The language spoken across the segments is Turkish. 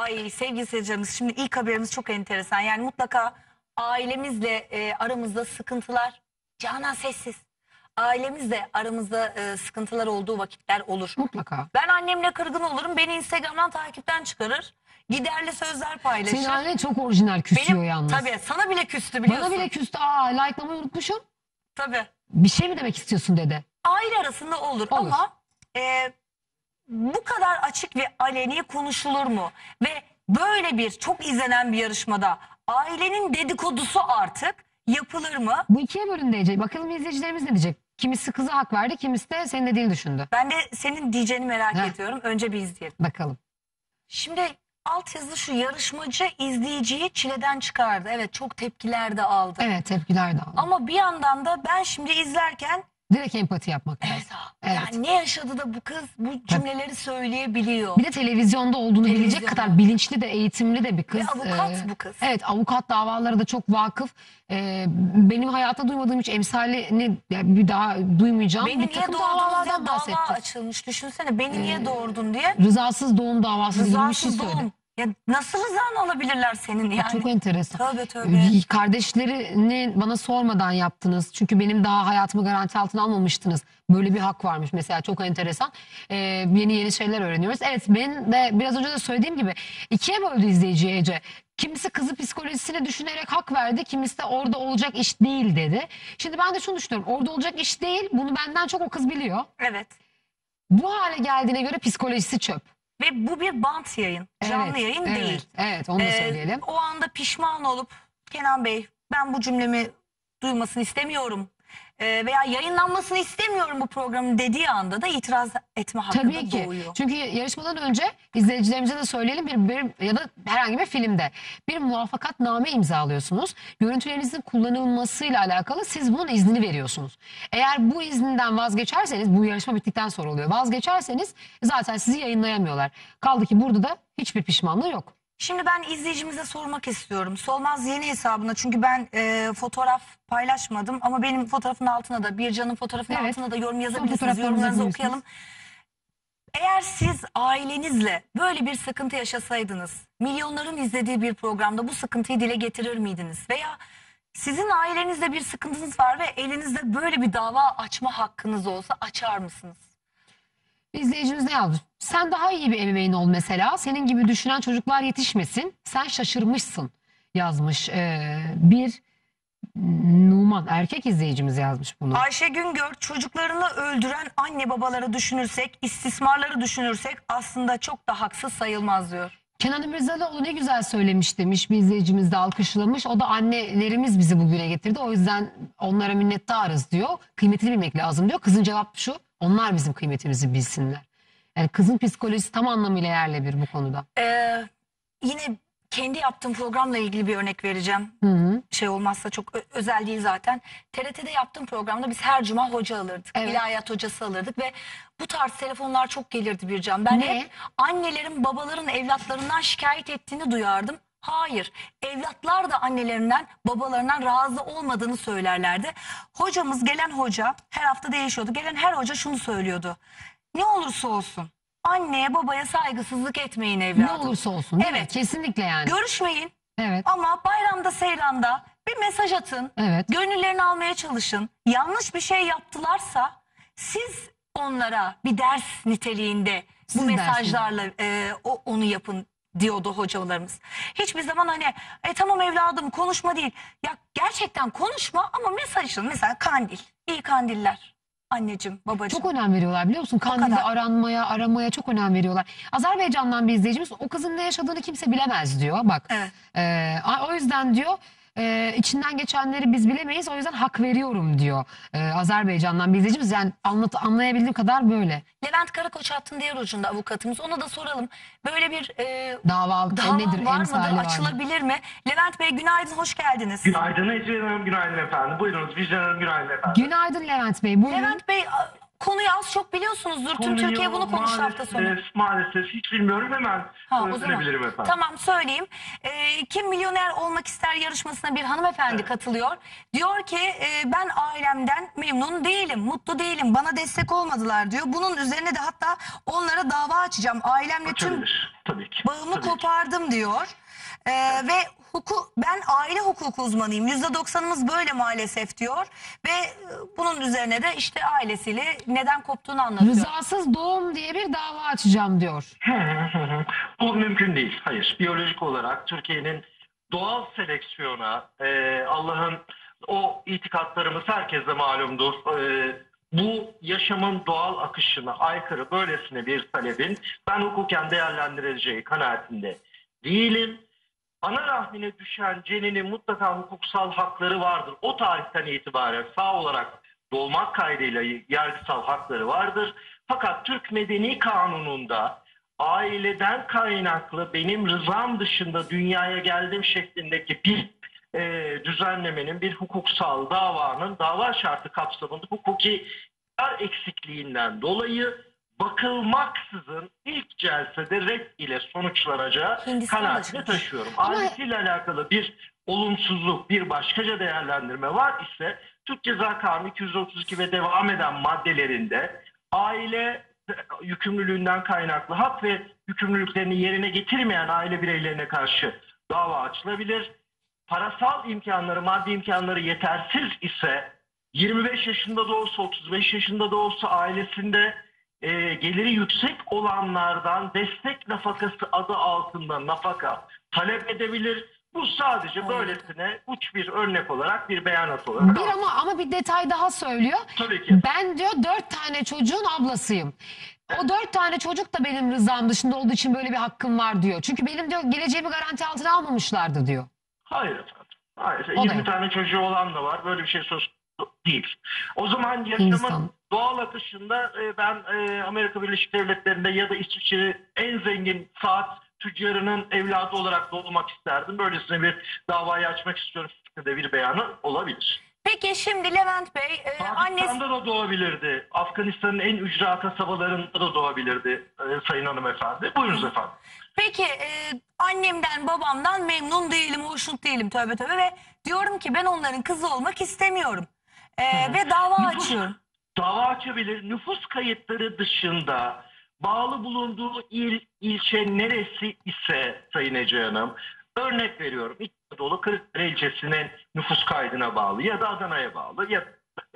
Ay sevgili seyircilerimiz şimdi ilk haberimiz çok enteresan. Yani mutlaka ailemizle e, aramızda sıkıntılar. Canan sessiz. Ailemizle aramızda e, sıkıntılar olduğu vakitler olur. Mutlaka. Ben annemle kırgın olurum. Beni Instagram'dan takipten çıkarır. Giderli sözler paylaşır. Senin annen çok orijinal küsüyor Benim yalnız. tabii sana bile küstü biliyorsun. Bana bile küstü. Aa likelamayı unutmuşum. Tabii. Bir şey mi demek istiyorsun dedi. Aile arasında olur, Olur. ama e, bu kadar açık ve aleni konuşulur mu? Ve böyle bir çok izlenen bir yarışmada ailenin dedikodusu artık yapılır mı? Bu ikiye bölündü Ece. Bakalım izleyicilerimiz ne diyecek? Kimisi kıza hak verdi, kimisi de senin dediğini düşündü. Ben de senin diyeceğini merak Heh. ediyorum. Önce bir izleyelim. Bakalım. Şimdi altyazılı şu yarışmacı izleyiciyi çileden çıkardı. Evet çok tepkiler de aldı. Evet tepkiler de aldı. Ama bir yandan da ben şimdi izlerken Direkt empati yapmak lazım. evet, yani ne yaşadı da bu kız bu cümleleri söyleyebiliyor. Bir de televizyonda olduğunu bilecek Televizyonda. kadar bilinçli de eğitimli de bir kız. Ve avukat Ee, bu kız. Evet avukat davalara da çok vakıf. Ee, benim hayatta duymadığım hiç emsalini yani bir daha duymayacağım. Beni bir niye takım doğurdun diye davalardan dava bahsetti. açılmış. Düşünsene beni niye doğurdun diye. Rızasız doğum davası gibi bir şey Rızasız söyledi. Ya nasıl rızanı alabilirler senin yani? Çok enteresan. Tövbe tövbe. Ee, Kardeşlerini bana sormadan yaptınız. Çünkü benim daha hayatımı garanti altına almamıştınız. Böyle bir hak varmış mesela çok enteresan. Ee, yeni yeni şeyler öğreniyoruz. Evet ben de biraz önce de söylediğim gibi ikiye böldü izleyiciyi Ece. Kimisi kızı psikolojisini düşünerek hak verdi. Kimisi de orada olacak iş değil dedi. Şimdi ben de şunu düşünüyorum. Orada olacak iş değil. Bunu benden çok o kız biliyor. Evet. Bu hale geldiğine göre psikolojisi çöp. Ve bu bir bant yayın. Canlı Evet, yayın evet, değil. Evet onu da Ee, söyleyelim. o anda pişman olup Kenan Bey ben bu cümlemi duymasını istemiyorum. Ee, veya yayınlanmasını istemiyorum bu programın dediği anda da itiraz etme hakkı Tabii da ki. doğuyor. Çünkü yarışmadan önce izleyicilerimize de söyleyelim bir, bir ya da herhangi bir filmde bir muvaffakatname imzalıyorsunuz. Görüntülerinizin kullanılmasıyla alakalı siz bunun iznini veriyorsunuz. Eğer bu izninden vazgeçerseniz bu yarışma bittikten sonra oluyor. Vazgeçerseniz zaten sizi yayınlayamıyorlar. Kaldı ki burada da hiçbir pişmanlığı yok. Şimdi ben izleyicimize sormak istiyorum. Solmaz yeni hesabına çünkü ben e, fotoğraf paylaşmadım ama benim fotoğrafın altına da bir canın fotoğrafının Evet. altına da yorum yazabilirsiniz. Yorumlarınızı okuyalım. Eğer siz ailenizle böyle bir sıkıntı yaşasaydınız, milyonların izlediği bir programda bu sıkıntıyı dile getirir miydiniz? Veya sizin ailenizde bir sıkıntınız var ve elinizde böyle bir dava açma hakkınız olsa açar mısınız? İzleyicimiz ne yazmış? Sen daha iyi bir ebeveyn ol mesela. Senin gibi düşünen çocuklar yetişmesin. Sen şaşırmışsın yazmış. Ee, bir Numan erkek izleyicimiz yazmış bunu. Ayşe Güngör çocuklarını öldüren anne babaları düşünürsek, istismarları düşünürsek aslında çok da haksız sayılmaz diyor. Kenan İmirzalıoğlu ne güzel söylemiş demiş bir izleyicimiz de alkışlamış. O da annelerimiz bizi bugüne getirdi. O yüzden onlara minnettarız diyor. Kıymetini bilmek lazım diyor. Kızın cevap şu. Onlar bizim kıymetimizi bilsinler. Yani kızın psikolojisi tam anlamıyla yerle bir bu konuda. Ee, yine kendi yaptığım programla ilgili bir örnek vereceğim. Hı hı. Şey olmazsa çok özel değil zaten. TRT'de yaptığım programda biz her cuma hoca alırdık. Evet. İlahiyat hocası alırdık ve bu tarz telefonlar çok gelirdi Bircan. Ben Ne? hep annelerin babaların evlatlarından şikayet ettiğini duyardım. Hayır, evlatlar da annelerinden, babalarından razı olmadığını söylerlerdi. Hocamız, gelen hoca, her hafta değişiyordu. Gelen her hoca şunu söylüyordu. Ne olursa olsun anneye babaya saygısızlık etmeyin evladım. Ne olursa olsun mi? Evet. Kesinlikle yani. Görüşmeyin Evet. ama bayramda seyranda bir mesaj atın. Evet. Gönüllerini almaya çalışın. Yanlış bir şey yaptılarsa siz onlara bir ders niteliğinde bu Siz mesajlarla e, o, onu yapın diyordu hocalarımız. Hiçbir zaman hani e, tamam evladım konuşma değil. Ya gerçekten konuşma ama mesajın mesela kandil. İyi kandiller. Anneciğim, babacığım. Çok önem veriyorlar biliyor musun? Kandilde kadar. aranmaya, aramaya çok önem veriyorlar. Azerbaycan'dan bir izleyicimiz o kızın ne yaşadığını kimse bilemez diyor. Bak Evet. e, a- o yüzden diyor e, içinden geçenleri biz bilemeyiz o yüzden hak veriyorum diyor. E, Azerbaycan'dan bir izleyicimiz yani anlat, anlayabildiğim kadar böyle. Levent Karakoç hattın diğer ucunda avukatımız. Ona da soralım. Böyle bir e, Dava, dava nedir, var mıdır? var mı? Açılabilir mi? Levent Bey günaydın, hoş geldiniz. Günaydın Ece Hanım, günaydın efendim. Buyurunuz Vicdan Hanım, günaydın efendim. Günaydın Levent Bey. Buyurun. Levent Bey Konuyu az çok biliyorsunuzdur. Tüm Konuyu Türkiye bunu konuştu hafta sonu. Maalesef, maalesef hiç bilmiyorum hemen Ha, o zaman. öğrenebilirim efendim. Tamam söyleyeyim. Ee, Kim Milyoner Olmak ister yarışmasına bir hanımefendi katılıyor. Diyor ki e, ben ailemden memnun değilim, mutlu değilim. Bana destek olmadılar diyor. Bunun üzerine de hatta onlara dava açacağım. Ailemle tüm Açabilir. Tabii ki. bağımı Tabii ki. kopardım diyor. Ee, ve hukuk ben aile hukuku uzmanıyım. Yüzde doksanımız böyle maalesef diyor. Ve e, bunun üzerine de işte ailesiyle neden koptuğunu anlatıyor. Rızasız doğum diye bir dava açacağım diyor. Bu mümkün değil. Hayır. Biyolojik olarak Türkiye'nin doğal seleksiyona, e, Allah'ın o itikatlarımız herkese malumdur. E, bu yaşamın doğal akışına aykırı böylesine bir talebin ben hukuken değerlendirileceği kanaatinde değilim. Ana rahmine düşen ceninin mutlaka hukuksal hakları vardır. O tarihten itibaren sağ olarak doğmak kaydıyla yargısal hakları vardır. Fakat Türk Medeni Kanunu'nda aileden kaynaklı benim rızam dışında dünyaya geldim şeklindeki bir e, düzenlemenin bir hukuksal davanın dava şartı kapsamında hukuki eksikliğinden dolayı bakılmaksızın ilk celsede red ile sonuçlanacağı Hindistan'da kanaatini çıkmış. taşıyorum. Ama- Ailesiyle alakalı bir olumsuzluk, bir başkaca değerlendirme var ise Türk Ceza Kanunu 232 ve devam eden maddelerinde aile yükümlülüğünden kaynaklı hak ve yükümlülüklerini yerine getirmeyen aile bireylerine karşı dava açılabilir. Parasal imkanları, maddi imkanları yetersiz ise 25 yaşında da olsa 35 yaşında da olsa ailesinde e, geliri yüksek olanlardan destek nafakası adı altında nafaka talep edebilir. Bu sadece böylesine uç bir örnek olarak bir beyanat olarak. Bir ama ama bir detay daha söylüyor. Tabii ki. Ben diyor dört tane çocuğun ablasıyım. O dört tane çocuk da benim rızam dışında olduğu için böyle bir hakkım var diyor. Çünkü benim diyor geleceğimi garanti altına almamışlardı diyor. Hayır efendim. Hayır. O da 20 yok. tane çocuğu olan da var. Böyle bir şey söz değil. O zaman yaşamın Hindistan. Doğal akışında e, ben e, Amerika Birleşik Devletleri'nde ya da İsviçre en zengin saat tüccarının evladı olarak doğmak isterdim. Böylesine bir davayı açmak istiyorum şeklinde bir beyanı olabilir. Peki şimdi Levent Bey e, annesi da doğabilirdi. Afganistan'ın en ücra kasabalarında da doğabilirdi e, Sayın Hanımefendi. Buyurunuz efendim. Peki e, annemden babamdan memnun değilim, hoşnut değilim tövbe tövbe ve diyorum ki ben onların kızı olmak istemiyorum. E, ve dava açıyorum. Dava açabilir. Nüfus kayıtları dışında bağlı bulunduğu il, ilçe neresi ise Sayın Ece Hanım, örnek veriyorum. Anadolu Kırıkkale ilçesinin nüfus kaydına bağlı ya da Adana'ya bağlı ya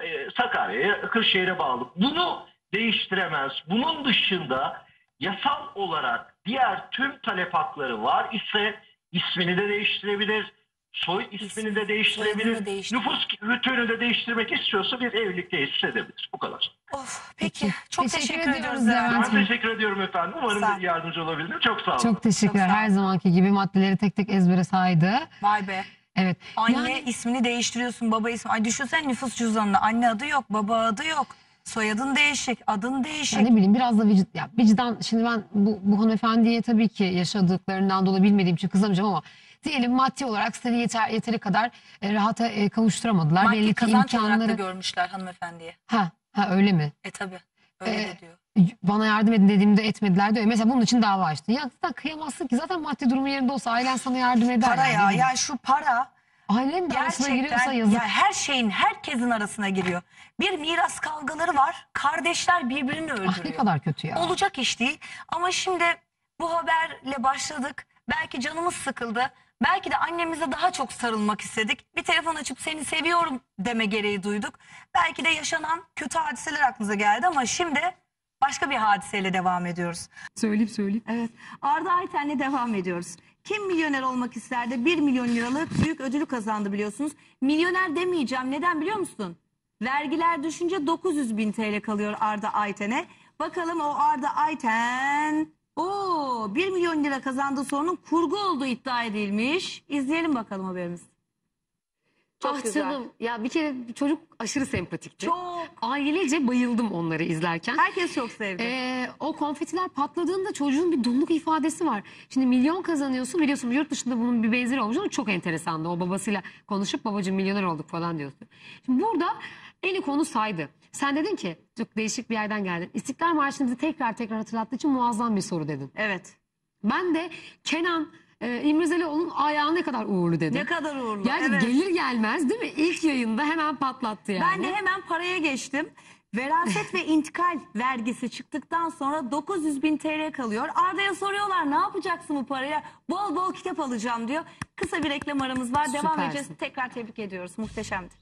e, Sakarya'ya, Kırşehir'e bağlı. Bunu değiştiremez. Bunun dışında yasal olarak diğer tüm talep hakları var ise ismini de değiştirebilir. Soy ismini de değiştirebilir. Nüfus rütüğünü de değiştirmek istiyorsa bir evlilik tesis edebilir. Bu kadar. Of, peki. Peki, Çok teşekkür teşekkür, ediyoruz Levent Ben teşekkür ediyorum efendim. Umarım Sağ yardımcı olabildim. Çok sağ olun. Çok teşekkürler. Çok. Her zamanki gibi maddeleri tek tek ezbere saydı. Vay be. Evet. Anne Yani- ismini değiştiriyorsun, baba ismi. Ay düşünsene nüfus cüzdanında anne adı yok, baba adı yok. Soyadın değişik, adın değişik. Ya ne bileyim biraz da vicdan, ya vicdan şimdi ben bu, bu hanımefendiye tabii ki yaşadıklarından dolayı bilmediğim için kızamayacağım ama diyelim maddi olarak seni yeter, yeteri kadar e, rahata e, kavuşturamadılar. Maddi Belli ki kazanç olarak da imkanları. görmüşler hanımefendiye. Ha, ha öyle mi? E tabi. Öyle Ee, de diyor. Bana yardım edin dediğimde etmediler diyor. Mesela bunun için dava açtın. Ya zaten kıyamazsın ki zaten maddi durumu yerinde olsa ailen sana yardım eder. Para yani, ya, değil mi? ya şu para Ailenin de arasına giriyorsa gerçekten yazık. ya her şeyin, herkesin arasına giriyor. Bir miras kavgaları var. Kardeşler birbirini öldürüyor. ah ne kadar kötü ya. Olacak iş değil. Ama şimdi bu haberle başladık. Belki canımız sıkıldı. Belki de annemize daha çok sarılmak istedik. Bir telefon açıp seni seviyorum deme gereği duyduk. Belki de yaşanan kötü hadiseler aklımıza geldi ama şimdi başka bir hadiseyle devam ediyoruz. Söyleyip söyleyip. Evet. Arda Ayten'le devam ediyoruz. Kim milyoner olmak isterdi? 1 milyon liralık büyük ödülü kazandı biliyorsunuz. Milyoner demeyeceğim. Neden biliyor musun? Vergiler düşünce 900 bin TL kalıyor Arda Ayten'e. Bakalım o Arda Ayten... Oo, 1 milyon lira kazandığı sorunun kurgu olduğu iddia edilmiş. İzleyelim bakalım haberimiz. Çok ah güzel. canım ya bir kere çocuk aşırı sempatikti. Çok. Ailece bayıldım onları izlerken. Herkes çok sevdi. Ee, o konfetiler patladığında çocuğun bir donuk ifadesi var. Şimdi milyon kazanıyorsun biliyorsun yurt dışında bunun bir benzeri olmuş ama çok enteresandı. O babasıyla konuşup babacığım milyoner olduk falan diyorsun. Şimdi burada Eli konu saydı. Sen dedin ki çok değişik bir yerden geldin. İstiklal Marşı'nı tekrar tekrar hatırlattığı için muazzam bir soru dedin. Evet. Ben de Kenan e, İmrizalioğlu'nun ayağı ne kadar uğurlu dedim. Ne kadar uğurlu. Yani evet. gelir gelmez değil mi? İlk yayında hemen patlattı yani. Ben de hemen paraya geçtim. Veraset ve intikal vergisi çıktıktan sonra 900 bin TL kalıyor. Arda'ya soruyorlar ne yapacaksın bu paraya? Bol bol kitap alacağım diyor. Kısa bir reklam aramız var. Devam Süpersin. edeceğiz. Tekrar tebrik ediyoruz. Muhteşemdi.